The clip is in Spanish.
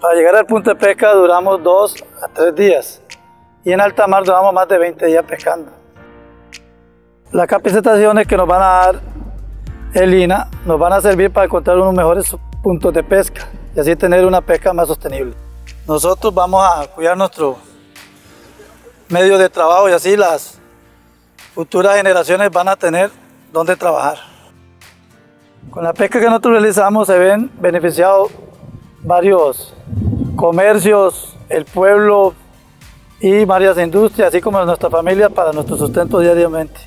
Para llegar al punto de pesca duramos dos a tres días y en alta mar duramos más de 20 días pescando. Las capacitaciones que nos van a dar el INA nos van a servir para encontrar unos mejores puntos de pesca y así tener una pesca más sostenible. Nosotros vamos a cuidar nuestro medio de trabajo y así las futuras generaciones van a tener donde trabajar. Con la pesca que nosotros realizamos se ven beneficiados varios comercios, el pueblo y varias industrias, así como nuestra familia para nuestro sustento diariamente.